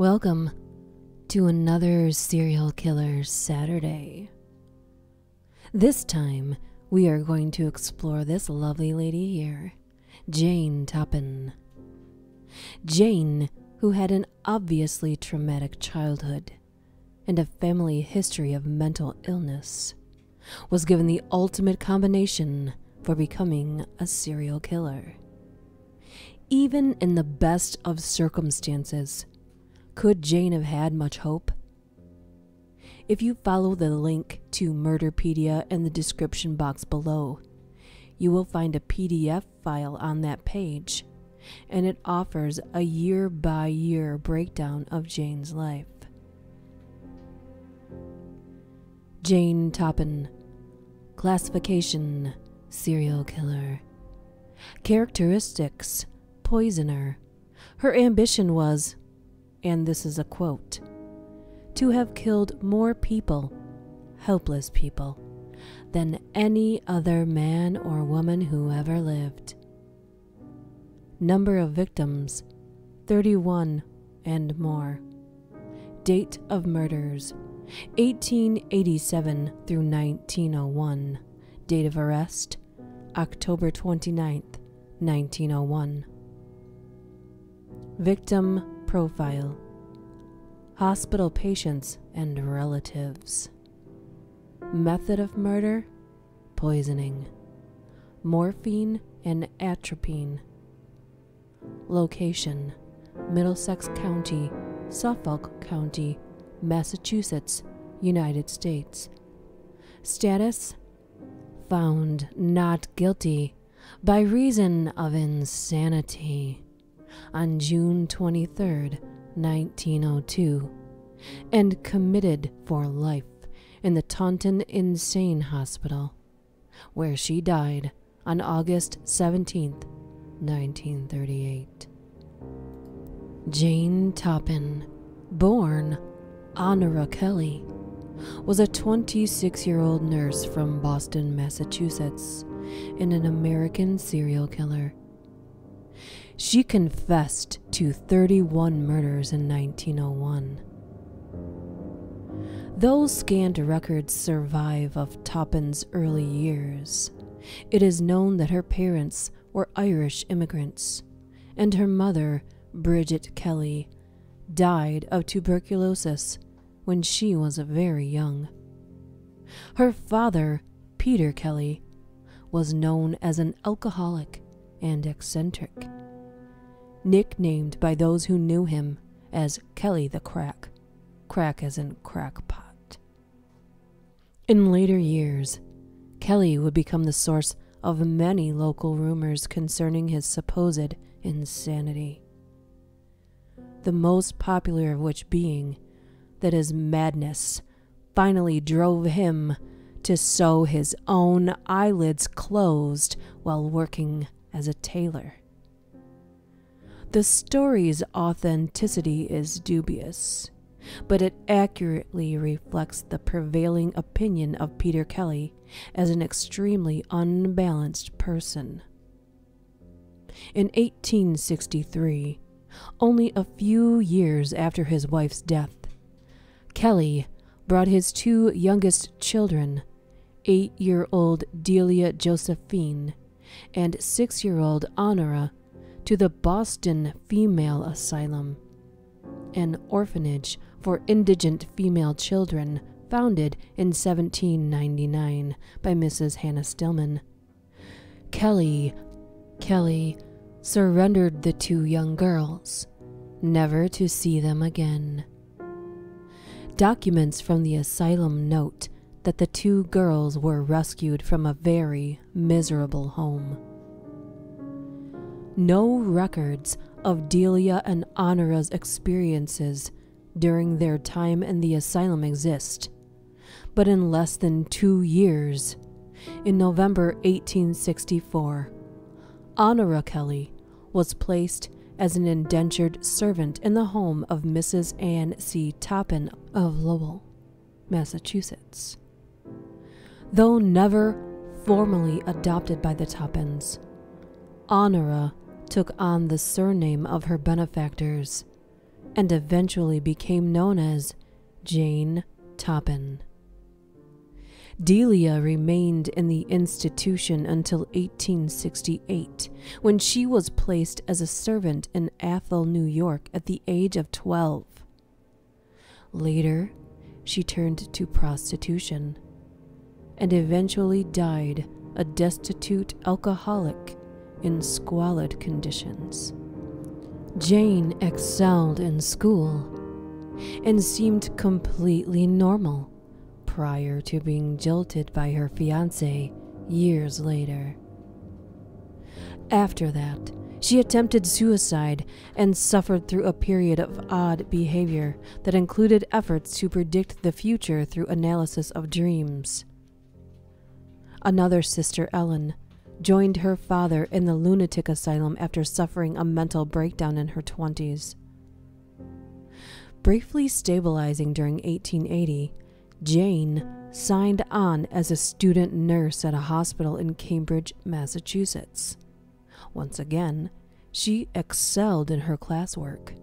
Welcome to another Serial Killer Saturday. This time, we are going to explore this lovely lady here, Jane Toppan. Jane, who had an obviously traumatic childhood and a family history of mental illness, was given the ultimate combination for becoming a serial killer. Even in the best of circumstances, could Jane have had much hope? If you follow the link to Murderpedia in the description box below, you will find a PDF file on that page, and it offers a year by year breakdown of Jane's life. Jane Toppan, Classification Serial Killer, Characteristics Poisoner. Her ambition was and this is a quote to have killed more people, helpless people, than any other man or woman who ever lived. Number of victims 31 and more. Date of murders 1887 through 1901. Date of arrest October 29th, 1901. Victim profile hospital patients and relatives. Method of murder poisoning, morphine and atropine. Location Middlesex County, Suffolk County, Massachusetts, United States. Status Found not guilty by reason of insanity on June 23, 1902, and committed for life in the Taunton Insane Hospital, where she died on August 17, 1938. Jane Toppan, born Honora Kelly, was a 26 year old nurse from Boston, Massachusetts, and an American serial killer. She confessed to 31 murders in 1901. Those scant records survive of Toppan's early years. It is known that her parents were Irish immigrants, and her mother, Bridget Kelly, died of tuberculosis when she was very young. Her father, Peter Kelly, was known as an alcoholic and eccentric nicknamed by those who knew him as Kelly the Crack, crack as in crackpot. In later years, Kelly would become the source of many local rumors concerning his supposed insanity. The most popular of which being that his madness finally drove him to sew his own eyelids closed while working as a tailor. The story's authenticity is dubious, but it accurately reflects the prevailing opinion of Peter Kelly as an extremely unbalanced person. In 1863, only a few years after his wife's death, Kelly brought his two youngest children, eight year old Delia Josephine and six year old Honora, to the Boston Female Asylum, an orphanage for indigent female children founded in 1799 by Mrs. Hannah Stillman. Kelly, Kelly surrendered the two young girls, never to see them again. Documents from the asylum note that the two girls were rescued from a very miserable home. No records of Delia and Honora's experiences during their time in the asylum exist, but in less than two years, in November 1864, Honora Kelly was placed as an indentured servant in the home of Mrs. Anne C. Toppan of Lowell, Massachusetts. Though never formally adopted by the Toppans, Honora took on the surname of her benefactors, and eventually became known as Jane Toppan. Delia remained in the institution until 1868, when she was placed as a servant in Athol, New York at the age of 12. Later, she turned to prostitution and eventually died a destitute alcoholic in squalid conditions. Jane excelled in school and seemed completely normal prior to being jilted by her fiance years later. After that, she attempted suicide and suffered through a period of odd behavior that included efforts to predict the future through analysis of dreams. Another sister, Ellen, joined her father in the lunatic asylum after suffering a mental breakdown in her 20s. Briefly stabilizing during 1880, Jane signed on as a student nurse at a hospital in Cambridge, Massachusetts. Once again, she excelled in her classwork.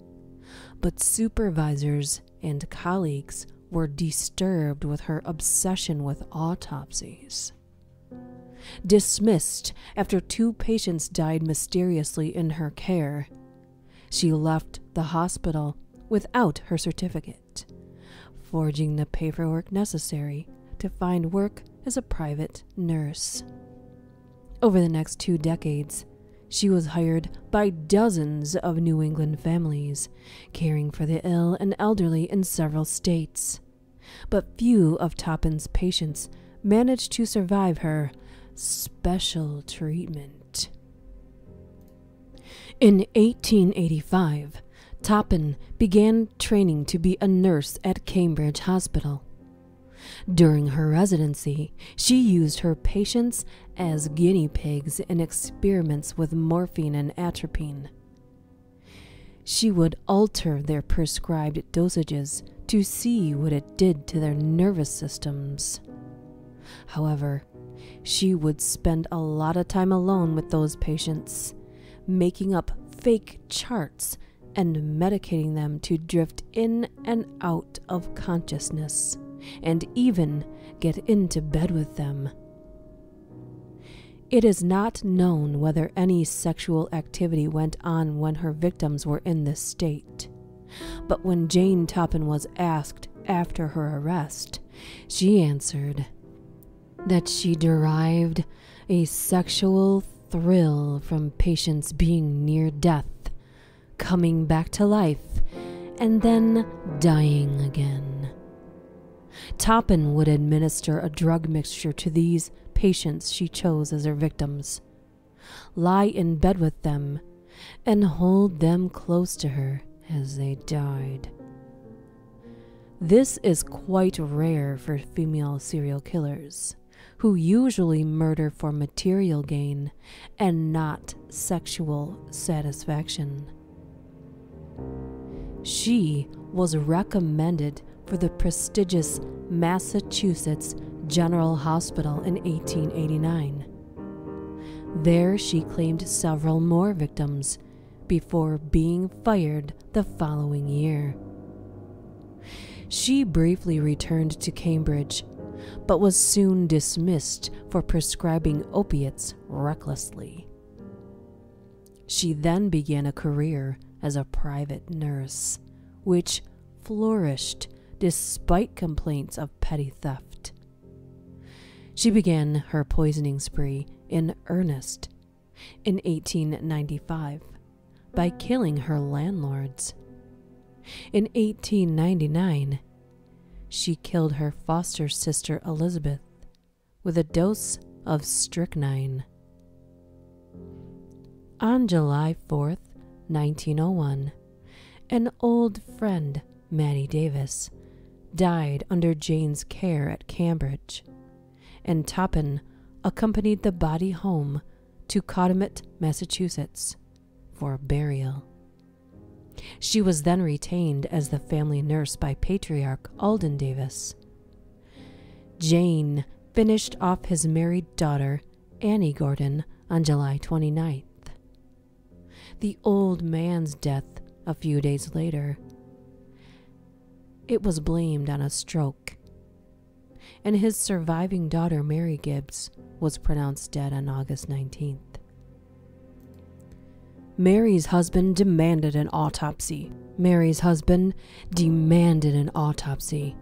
But supervisors and colleagues were disturbed with her obsession with autopsies. Dismissed after two patients died mysteriously in her care, she left the hospital without her certificate forging the paperwork necessary to find work as a private nurse. Over the next two decades, she was hired by dozens of New England families, caring for the ill and elderly in several states. But few of Toppan's patients managed to survive her special treatment. In 1885, Toppan began training to be a nurse at Cambridge Hospital. During her residency, she used her patients as guinea pigs in experiments with morphine and atropine. She would alter their prescribed dosages to see what it did to their nervous systems. However, she would spend a lot of time alone with those patients, making up fake charts and medicating them to drift in and out of consciousness, and even get into bed with them. It is not known whether any sexual activity went on when her victims were in this state. But when Jane Toppan was asked after her arrest, she answered that she derived a sexual thrill from patients being near death coming back to life, and then dying again. Toppan would administer a drug mixture to these patients she chose as her victims, lie in bed with them, and hold them close to her as they died. This is quite rare for female serial killers, who usually murder for material gain and not sexual satisfaction. She was recommended for the prestigious Massachusetts General Hospital in 1889. There she claimed several more victims before being fired the following year. She briefly returned to Cambridge, but was soon dismissed for prescribing opiates recklessly. She then began a career as a private nurse, which flourished despite complaints of petty theft. She began her poisoning spree in earnest in 1895 by killing her landlords. In 1899, she killed her foster sister Elizabeth with a dose of strychnine. On July 4th, 1901, an old friend, Mattie Davis, died under Jane's care at Cambridge, and Toppan accompanied the body home to Cataumet, Massachusetts, for burial. She was then retained as the family nurse by patriarch Alden Davis. Jane finished off his married daughter, Annie Gordon, on July 29th the old man's death a few days later it was blamed on a stroke. And his surviving daughter, Mary Gibbs, was pronounced dead on August 19th. Mary's husband demanded an autopsy. Mary's husband demanded an autopsy.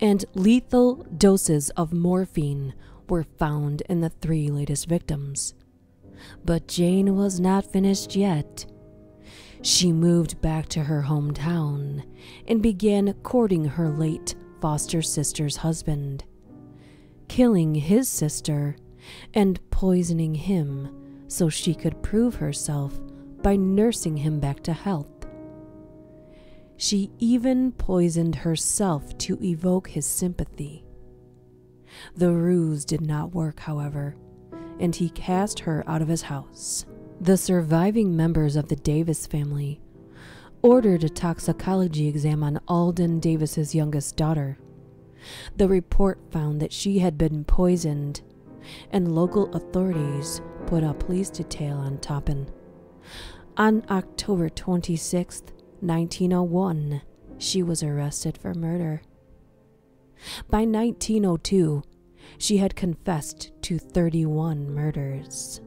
And lethal doses of morphine were found in the three latest victims. But Jane was not finished yet. She moved back to her hometown and began courting her late foster sister's husband, killing his sister and poisoning him so she could prove herself by nursing him back to health. She even poisoned herself to evoke his sympathy. The ruse did not work, however, and he cast her out of his house. The surviving members of the Davis family ordered a toxicology exam on Alden Davis's youngest daughter. The report found that she had been poisoned, and local authorities put a police detail on Toppan. On October 26, 1901, she was arrested for murder. By 1902, she had confessed to 31 murders.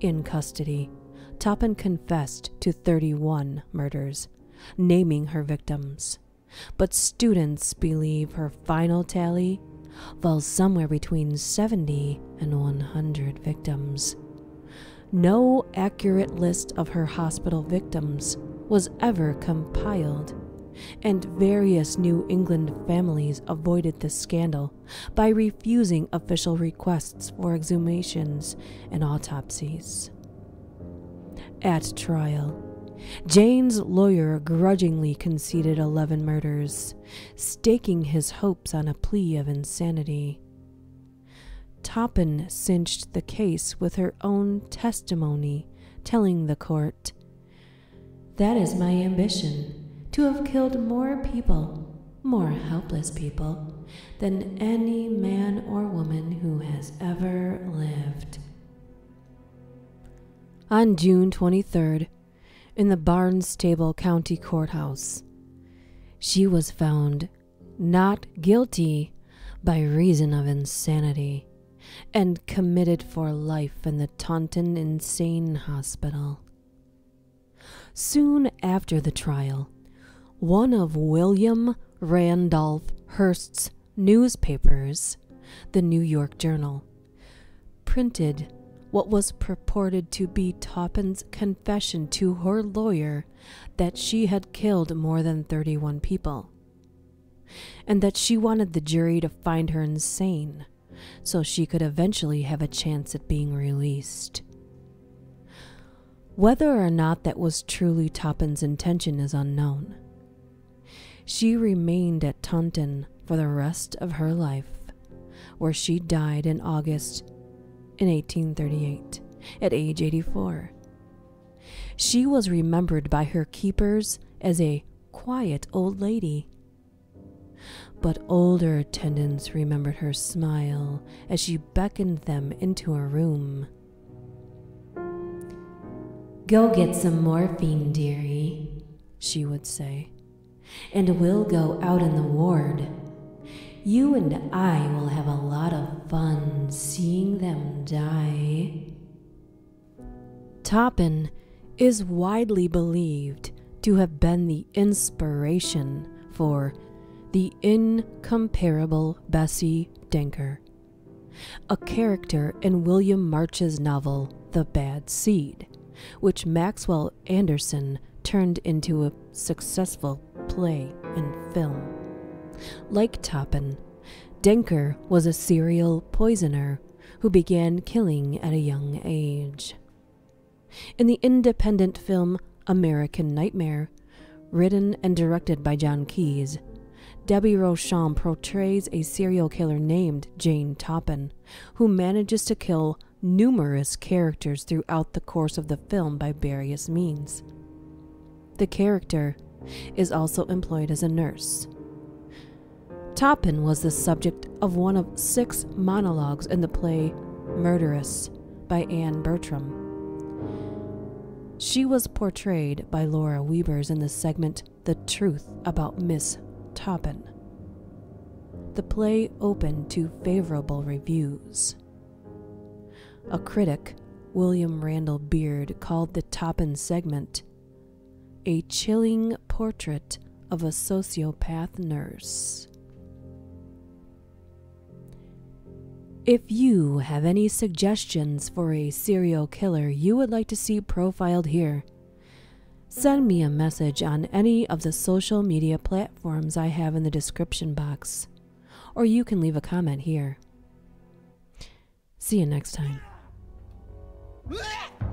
In custody, Toppan confessed to 31 murders, naming her victims. But students believe her final tally falls somewhere between 70 and 100 victims. No accurate list of her hospital victims was ever compiled, and various New England families avoided this scandal by refusing official requests for exhumations and autopsies. At trial, Jane's lawyer grudgingly conceded 11 murders, staking his hopes on a plea of insanity. Toppan cinched the case with her own testimony, telling the court, That is my ambition, to have killed more people, more helpless people, than any man or woman who has ever lived. On June 23rd, in the Barnstable County Courthouse, she was found not guilty by reason of insanity and committed for life in the Taunton Insane Hospital. Soon after the trial, one of William Randolph Hearst's newspapers, the New York Journal, printed what was purported to be Toppan's confession to her lawyer that she had killed more than 31 people, and that she wanted the jury to find her insane so she could eventually have a chance at being released. Whether or not that was truly Toppan's intention is unknown. She remained at Taunton for the rest of her life, where she died in August in 1838 at age 84. She was remembered by her keepers as a quiet old lady but older attendants remembered her smile as she beckoned them into a room. Go get some morphine, dearie, she would say, and we'll go out in the ward. You and I will have a lot of fun seeing them die. Toppan is widely believed to have been the inspiration for the incomparable Bessie Denker, a character in William March's novel The Bad Seed, which Maxwell Anderson turned into a successful play and film. Like Toppan, Denker was a serial poisoner who began killing at a young age. In the independent film American Nightmare, written and directed by Jon Keeyes, Debbie Rochon portrays a serial killer named Jane Toppan, who manages to kill numerous characters throughout the course of the film by various means. The character is also employed as a nurse. Toppin was the subject of one of six monologues in the play Murderess by Anne Bertram. She was portrayed by Laura Webers in the segment The Truth About Miss Toppan. The play opened to favorable reviews. A critic, William Randall Beard, called the Toppan segment a chilling portrait of a sociopath nurse. If you have any suggestions for a serial killer you would like to see profiled here, send me a message on any of the social media platforms I have in the description box, or you can leave a comment here. See you next time.